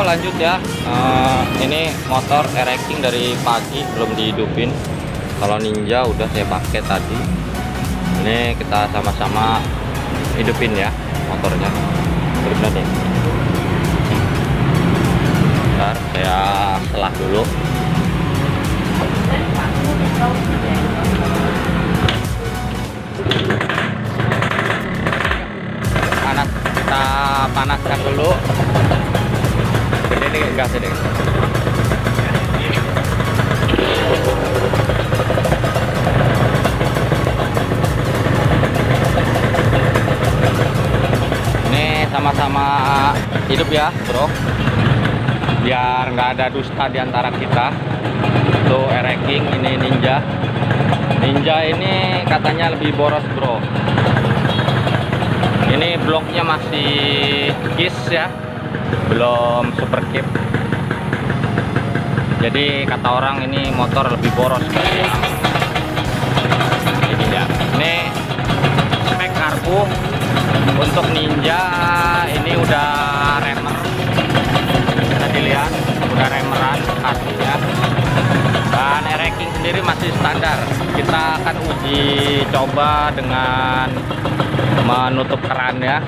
Lanjut ya. Uh, ini motor erecting dari pagi belum dihidupin. Kalau ninja udah saya pakai tadi. Ini kita sama-sama hidupin ya motornya. Benar deh saya selah dulu ini ini sama-sama hidup ya bro. Biar nggak ada dusta di antara kita. Tuh ereking ini ninja. Ninja ini katanya lebih boros bro. Ini bloknya masih kiss ya belum super kip jadi kata orang ini motor lebih boros dari yang ini ya ini spek karbu untuk ninja ini udah remer. Bisa dilihat udah remeran karbunya dan ereking sendiri masih standar. Kita akan uji coba dengan menutup kerannya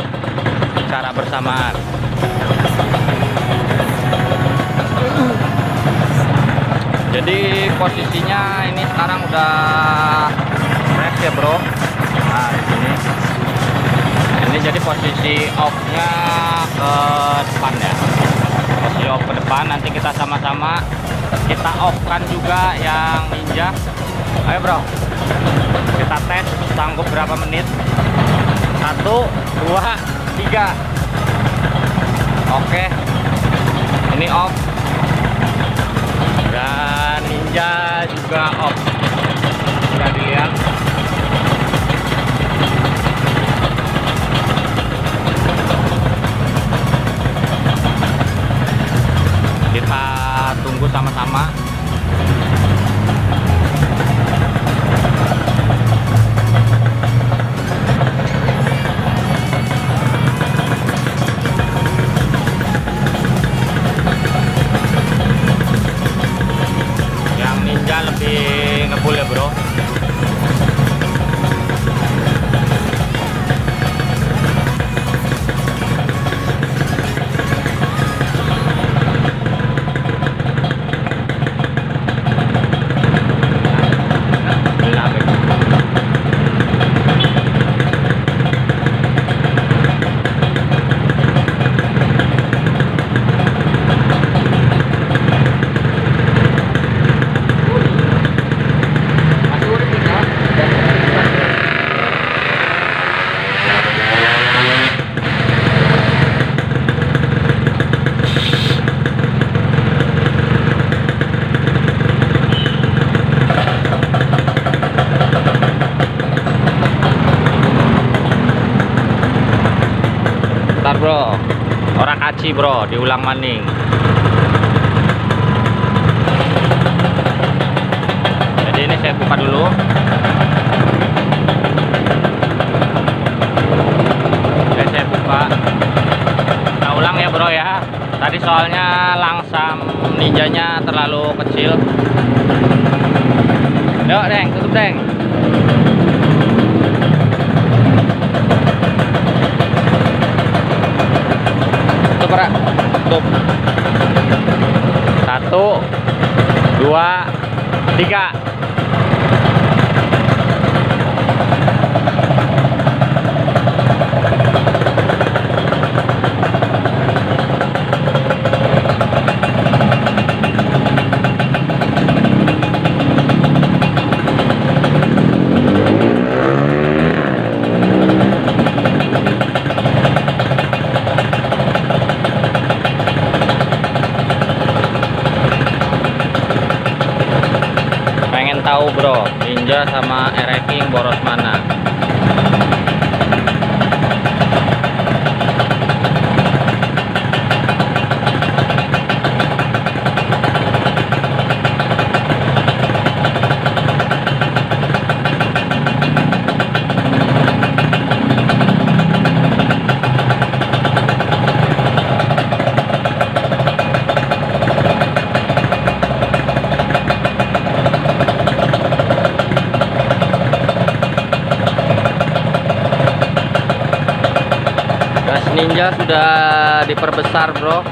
secara bersamaan jadi posisinya ini sekarang udah rest ya bro? Nah di ini jadi posisi off nya ke depan ya. Posisi off ke depan nanti kita sama-sama kita off kan juga yang ninja. Ayo bro. Kita tes sanggup berapa menit? Satu dua tiga. Oke. Ini off dan ninja juga off kaci bro, diulang maning. Jadi ini saya buka dulu. Oke, saya buka. Kita ulang ya bro ya. Tadi soalnya langsam ninjanya terlalu kecil. Yuk deng, tutup deng. Tutup Ra. Tutup. Satu, dua, tiga. Ninja sama Ereking boros mana sudah diperbesar bro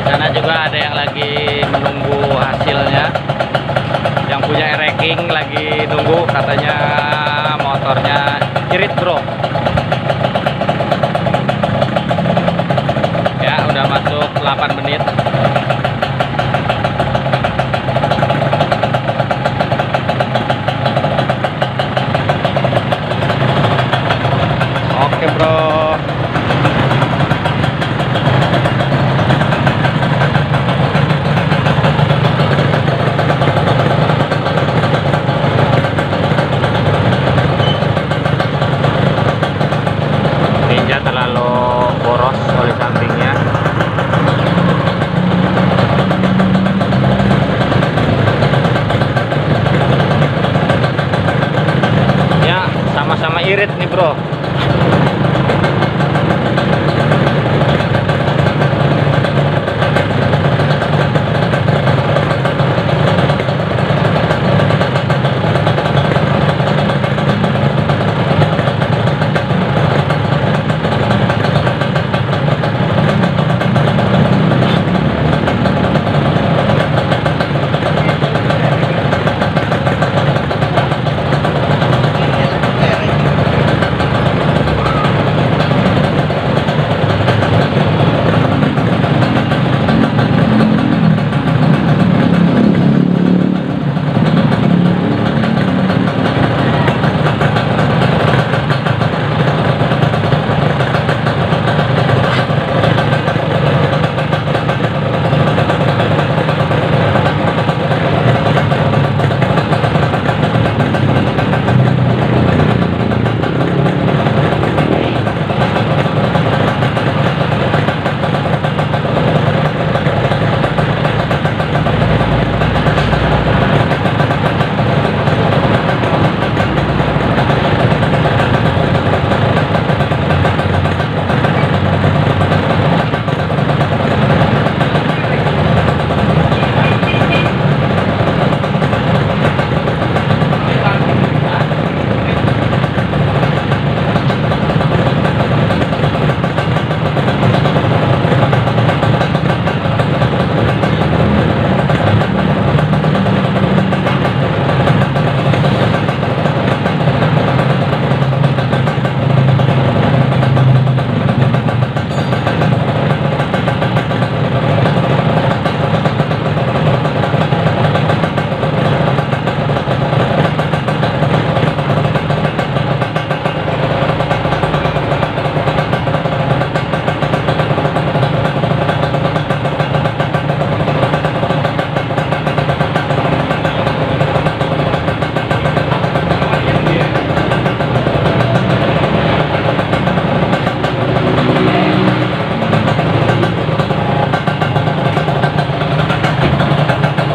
Di sana juga ada yang lagi menunggu hasilnya. Yang punya ereking lagi nunggu katanya motornya irit bro. Ya udah masuk 8 menit. Oke bro. Ninja terlalu boros oleh sampingnya. Ya, sama-sama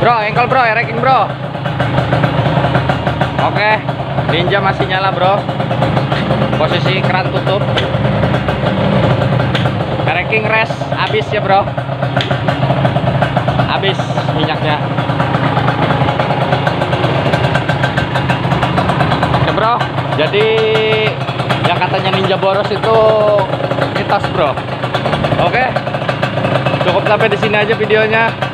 Bro. Engkol bro, ranking bro. Oke, ninja masih nyala bro. Posisi keran tutup. Ranking rest habis ya bro. Habis minyaknya. Oke bro, jadi yang katanya ninja boros itu mitos bro. Oke, cukup sampai di sini aja videonya.